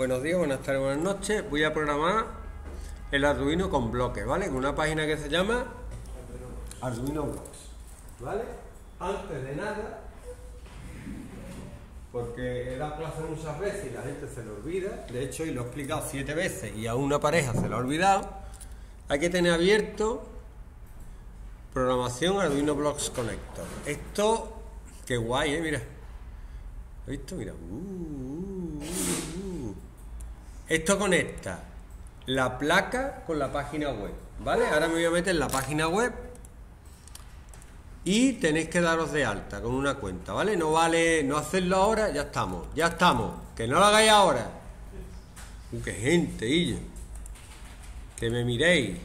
buenos días, buenas tardes, buenas noches. Voy a programar el Arduino con bloques, ¿vale? Con una página que se llama Arduino Blocks, ¿vale? Antes de nada, porque he dado clase muchas veces y la gente se lo olvida, de hecho, y lo he explicado siete veces y a una pareja se lo ha olvidado, hay que tener abierto programación Arduino Blocks Connector. Esto, qué guay, ¿eh? Mira. ¿Has visto? Mira. Uh, uh, uh, Esto conecta la placa con la página web, ¿vale? Ahora me voy a meter en la página web y tenéis que daros de alta con una cuenta, ¿vale? No vale no hacerlo ahora, ya estamos, ya estamos. Que no lo hagáis ahora. Uh, qué gente, y Que me miréis.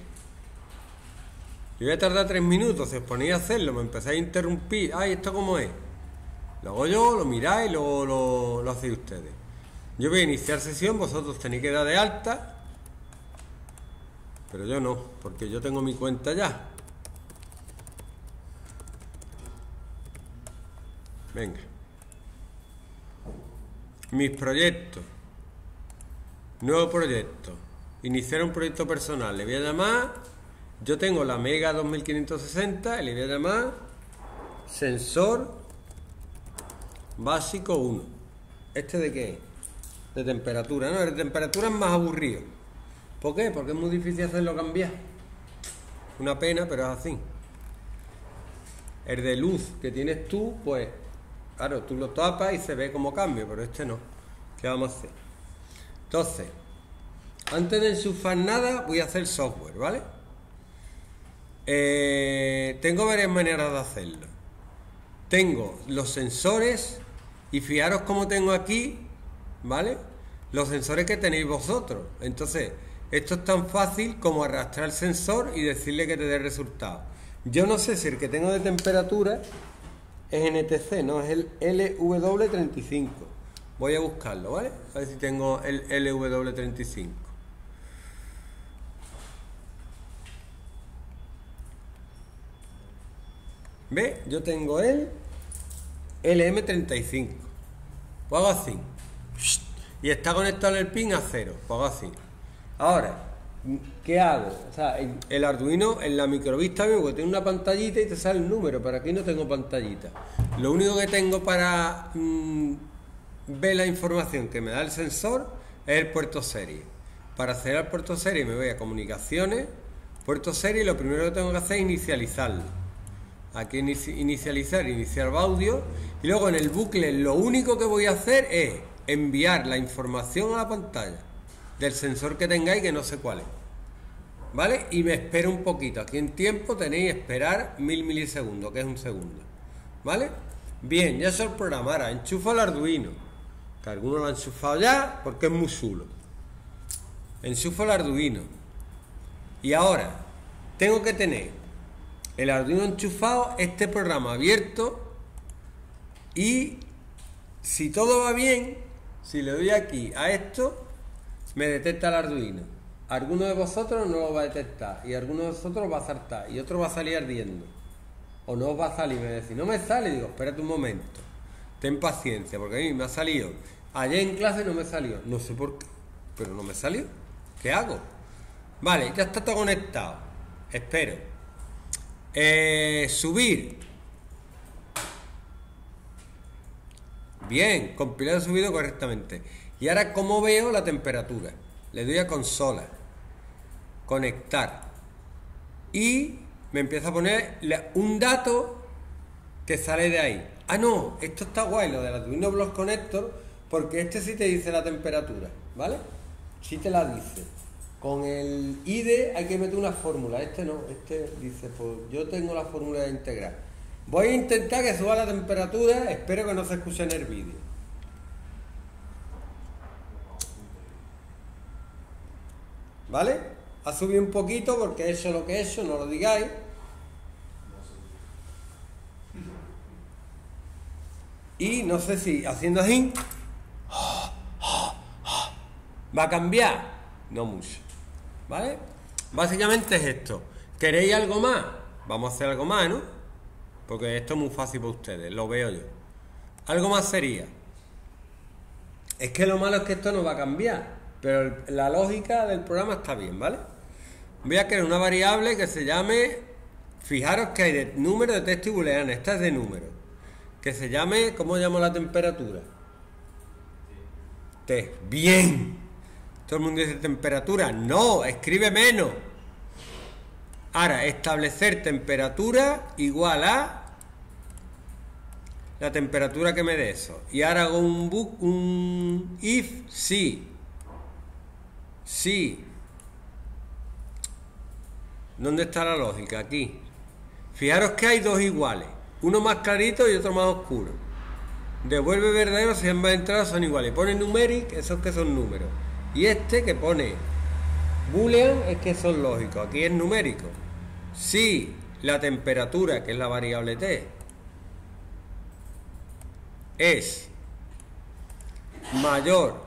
Yo voy a tardar tres minutos, si os ponéis a hacerlo, me empezáis a interrumpir. Ay, ¿esto cómo es? Lo hago yo, lo miráis, luego lo, lo hacéis ustedes. Yo voy a iniciar sesión, vosotros tenéis que dar de alta. Pero yo no, porque yo tengo mi cuenta ya. Venga. Mis proyectos. Nuevo proyecto. Iniciar un proyecto personal. Le voy a llamar. Yo tengo la Mega 2560 y le voy a llamar sensor básico 1. ¿Este de qué? De temperatura. No, de temperatura es más aburrido. ¿Por qué? Porque es muy difícil hacerlo cambiar. Una pena, pero es así. El de luz que tienes tú, pues Claro, tú lo tapas y se ve como cambio, pero este no. ¿Qué vamos a hacer? Entonces, antes de enchufar nada, voy a hacer software, ¿vale? Eh, tengo varias maneras de hacerlo. Tengo los sensores y fijaros cómo tengo aquí, ¿vale? Los sensores que tenéis vosotros. Entonces, esto es tan fácil como arrastrar el sensor y decirle que te dé resultado. Yo no sé si el que tengo de temperatura es NTC, no es el LW35. Voy a buscarlo, ¿vale? A ver si tengo el LW35. ¿Ve? Yo tengo el LM35. Pues hago así. Y está conectado el pin a cero. Pues hago así. Ahora, ¿qué hago? O sea, el Arduino en la microvista mismo que tiene una pantallita y te sale el número, pero aquí no tengo pantallita. Lo único que tengo para mm, ver la información que me da el sensor es el puerto serie. Para acceder al puerto serie me voy a comunicaciones, puerto serie y lo primero que tengo que hacer es inicializarlo. Aquí inicializar, iniciar audio y luego en el bucle lo único que voy a hacer es enviar la información a la pantalla del sensor que tengáis que no sé cuál es. ¿Vale? Y me espero un poquito. Aquí en tiempo tenéis esperar mil milisegundos, que es un segundo. ¿Vale? Bien, ya se lo programara. Enchufo el Arduino. Que algunos lo han enchufado ya porque es muy chulo. Enchufo el Arduino. Y ahora tengo que tener el Arduino enchufado, este programa abierto. Y si todo va bien, si le doy aquí a esto, me detecta el Arduino. Alguno de vosotros no lo va a detectar y alguno de vosotros va a saltar y otro va a salir ardiendo. O no va a salir, me decís, no me sale, digo, espérate un momento, ten paciencia, porque a mí me ha salido. Ayer en clase no me salió, no sé por qué, pero no me salió. ¿Qué hago? Vale, ya está todo conectado. Espero. Eh, subir. Bien, compilado subido correctamente. Y ahora, ¿cómo veo la temperatura? Le doy a consola, conectar. Y me empieza a poner un dato que sale de ahí. Ah, no, esto está guay, lo de la Arduino Block Connector, porque este sí te dice la temperatura, ¿vale? Sí te la dice. Con el IDE hay que meter una fórmula, este no, este dice, pues yo tengo la fórmula de integrar. Voy a intentar que suba la temperatura, espero que no se escuche en el vídeo. ¿Vale? Ha subido un poquito porque eso es lo que he hecho, no lo digáis. Y no sé si haciendo así va a cambiar. No mucho. ¿Vale? Básicamente es esto. ¿Queréis algo más? Vamos a hacer algo más, ¿no? Porque esto es muy fácil para ustedes, lo veo yo. Algo más sería Es que lo malo es que esto no va a cambiar, pero la lógica del programa está bien, ¿vale? Voy a crear una variable que se llame, fijaros que hay de número de texto y booleano, esta es de número, que se llame, ¿cómo llamo la temperatura? T. Bien. Todo el mundo dice temperatura. No, escribe menos. Ahora, establecer temperatura igual a la temperatura que me dé eso. Y ahora hago un, un if sí. Sí. ¿Dónde está la lógica? Aquí. Fijaros que hay dos iguales. Uno más clarito y otro más oscuro. Devuelve verdadero si ambas entradas son iguales. Pone numeric, esos que son números. Y este que pone boolean es que son lógicos. Aquí es numérico. Si la temperatura, que es la variable t, es mayor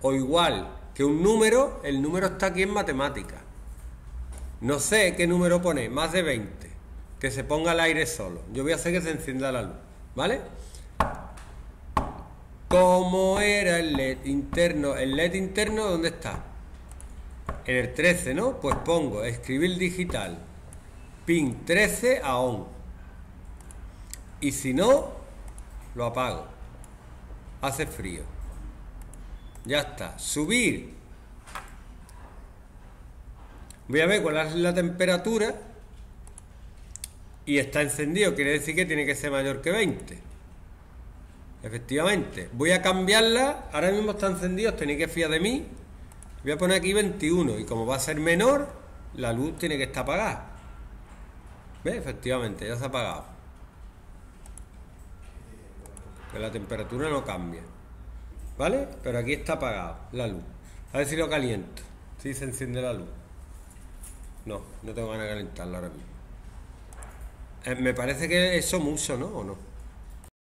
o igual que un número, el número está aquí en matemática. No sé qué número pone, más de 20. Que se ponga al aire solo. Yo voy a hacer que se encienda la luz. ¿Vale? ¿Cómo era el LED interno? ¿El LED interno dónde está? En el 13, ¿no? Pues pongo escribir digital pin 13 a on. Y si no, lo apago. Hace frío. Ya está. Subir. Voy a ver cuál es la temperatura. Y está encendido. Quiere decir que tiene que ser mayor que 20. Efectivamente. Voy a cambiarla. Ahora mismo está encendido. Tenéis que fiar de mí. Voy a poner aquí 21. Y como va a ser menor, la luz tiene que estar apagada. ¿Ves? Efectivamente, ya se ha apagado que la temperatura no cambia. ¿Vale? Pero aquí está apagado la luz. A ver si lo caliento. Si se enciende la luz. No, no tengo ganas de calentarla ahora mismo. Eh, me parece que eso mucho, ¿no? ¿O no?